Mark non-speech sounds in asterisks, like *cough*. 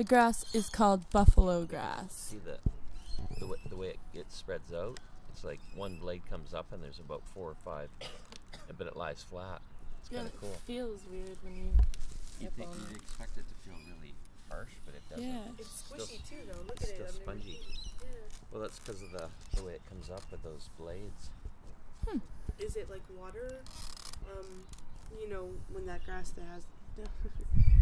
The grass is called buffalo grass. See the the, way, the way it, it spreads out. It's like one blade comes up and there's about four or five, but it lies flat. It's Yeah, kind of cool. feels weird when you. You think you expect it to feel really harsh, but it doesn't. Yeah. It's Still- squishy too, though. Look It's at it. still spongy. Yeah. Well, that's because of the, the way it comes up with those blades. Hmm. Is it like water? Um, you know, when that grass that has. *laughs* *laughs*